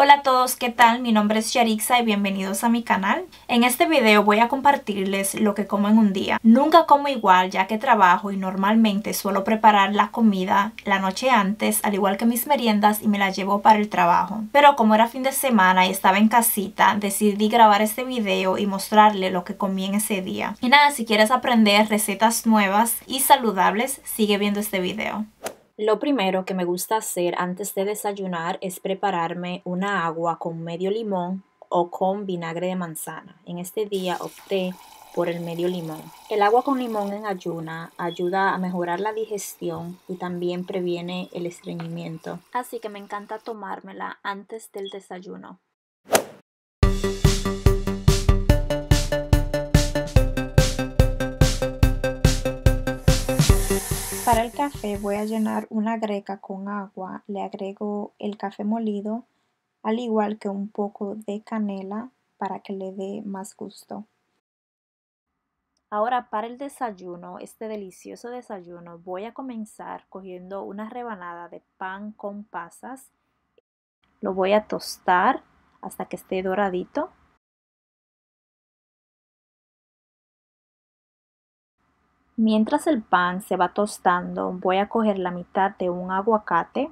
Hola a todos, ¿qué tal? Mi nombre es Yarixa y bienvenidos a mi canal. En este video voy a compartirles lo que como en un día. Nunca como igual ya que trabajo y normalmente suelo preparar la comida la noche antes, al igual que mis meriendas y me la llevo para el trabajo. Pero como era fin de semana y estaba en casita, decidí grabar este video y mostrarle lo que comí en ese día. Y nada, si quieres aprender recetas nuevas y saludables, sigue viendo este video. Lo primero que me gusta hacer antes de desayunar es prepararme una agua con medio limón o con vinagre de manzana. En este día opté por el medio limón. El agua con limón en ayuna ayuda a mejorar la digestión y también previene el estreñimiento. Así que me encanta tomármela antes del desayuno. Voy a llenar una greca con agua, le agrego el café molido, al igual que un poco de canela para que le dé más gusto. Ahora para el desayuno, este delicioso desayuno, voy a comenzar cogiendo una rebanada de pan con pasas. Lo voy a tostar hasta que esté doradito. Mientras el pan se va tostando, voy a coger la mitad de un aguacate,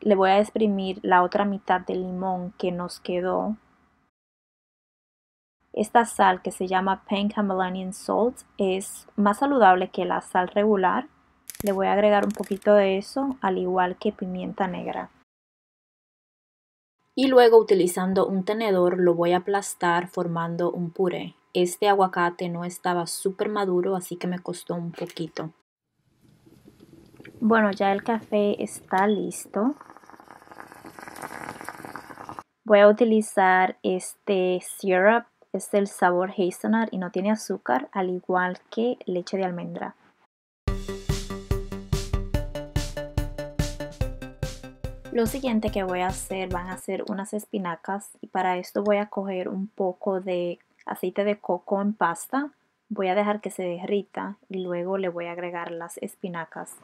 le voy a exprimir la otra mitad del limón que nos quedó. Y luego utilizando un tenedor lo voy a aplastar formando un puré. Este aguacate no estaba súper maduro, así que me costó un poquito. Bueno, ya el café está listo. Voy a utilizar este syrup, es el sabor hazelnut y no tiene azúcar, al igual que leche de almendra. Lo siguiente que voy a hacer van a ser unas espinacas y para esto voy a coger un poco de aceite de coco en pasta. Voy a dejar que se derrita y luego le voy a agregar las espinacas.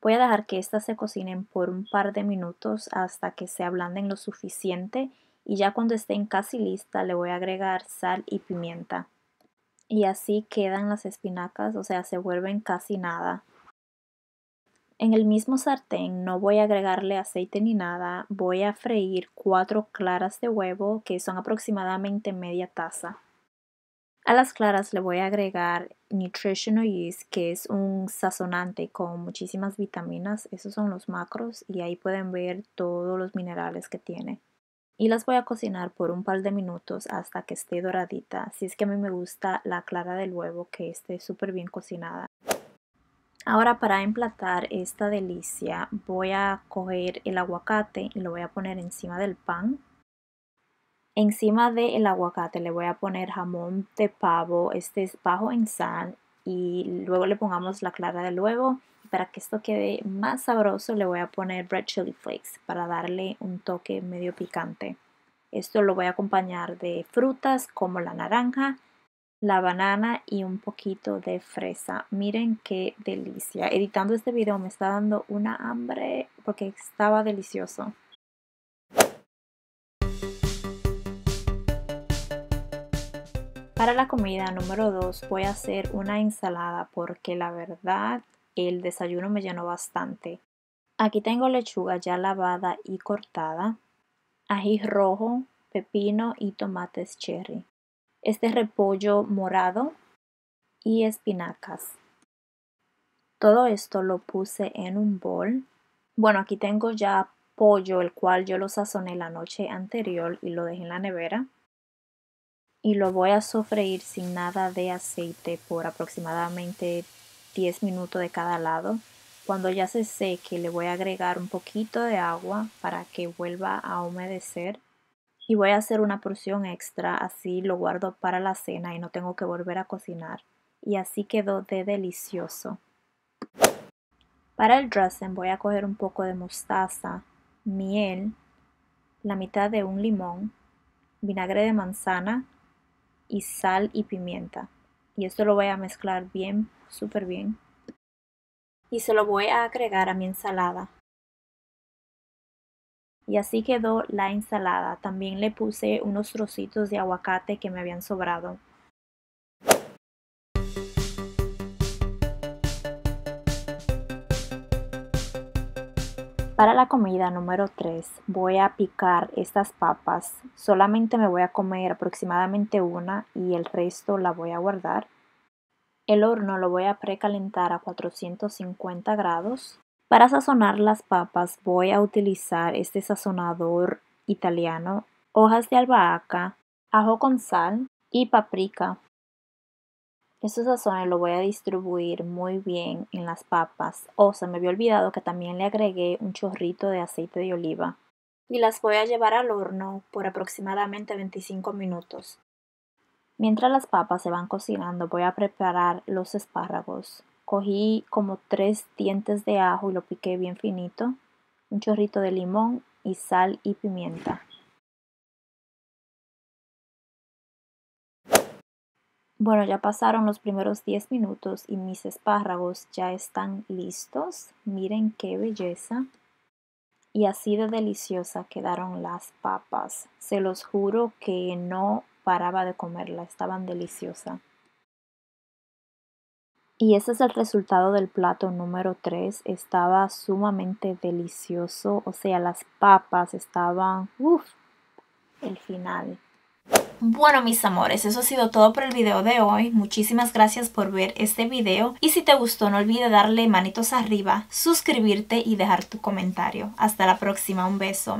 Voy a dejar que estas se cocinen por un par de minutos hasta que se ablanden lo suficiente y ya cuando estén casi listas le voy a agregar sal y pimienta. Y así quedan las espinacas, o sea, se vuelven casi nada. En el mismo sartén no voy a agregarle aceite ni nada, voy a freír cuatro claras de huevo que son aproximadamente media taza. A las claras le voy a agregar Nutritional Yeast, que es un sazonante con muchísimas vitaminas. Esos son los macros y ahí pueden ver todos los minerales que tiene. Y las voy a cocinar por un par de minutos hasta que esté doradita. Si es que a mí me gusta la clara del huevo que esté súper bien cocinada. Ahora para emplatar esta delicia voy a coger el aguacate y lo voy a poner encima del pan Encima del aguacate le voy a poner jamón de pavo, este es bajo en sal y luego le pongamos la clara del huevo. Para que esto quede más sabroso le voy a poner red chili flakes para darle un toque medio picante. Esto lo voy a acompañar de frutas como la naranja, la banana y un poquito de fresa. Miren qué delicia. Editando este video me está dando una hambre porque estaba delicioso. Para la comida número 2 voy a hacer una ensalada porque la verdad el desayuno me llenó bastante. Aquí tengo lechuga ya lavada y cortada, ají rojo, pepino y tomates cherry. Este repollo morado y espinacas. Todo esto lo puse en un bol. Bueno, aquí tengo ya pollo, el cual yo lo sazoné la noche anterior y lo dejé en la nevera y lo voy a sofreír sin nada de aceite por aproximadamente 10 minutos de cada lado. Cuando ya se seque le voy a agregar un poquito de agua para que vuelva a humedecer y voy a hacer una porción extra, así lo guardo para la cena y no tengo que volver a cocinar. Y así quedó de delicioso. Para el dressing voy a coger un poco de mostaza, miel, la mitad de un limón, vinagre de manzana, y sal y pimienta. Y esto lo voy a mezclar bien, súper bien. Y se lo voy a agregar a mi ensalada. Y así quedó la ensalada. También le puse unos trocitos de aguacate que me habían sobrado. Para la comida número 3 voy a picar estas papas. Solamente me voy a comer aproximadamente una y el resto la voy a guardar. El horno lo voy a precalentar a 450 grados. Para sazonar las papas voy a utilizar este sazonador italiano, hojas de albahaca, ajo con sal y paprika. Estos sazones lo voy a distribuir muy bien en las papas. Oh, se me había olvidado que también le agregué un chorrito de aceite de oliva. Y las voy a llevar al horno por aproximadamente 25 minutos. Mientras las papas se van cocinando, voy a preparar los espárragos. Cogí como tres dientes de ajo y lo piqué bien finito, un chorrito de limón y sal y pimienta. Bueno, ya pasaron los primeros 10 minutos y mis espárragos ya están listos. Miren qué belleza. Y así de deliciosa quedaron las papas. Se los juro que no paraba de comerla, estaban deliciosas. Y ese es el resultado del plato número 3. Estaba sumamente delicioso. O sea, las papas estaban... Uf, el final. Bueno mis amores, eso ha sido todo por el video de hoy. Muchísimas gracias por ver este video. Y si te gustó no olvides darle manitos arriba, suscribirte y dejar tu comentario. Hasta la próxima, un beso.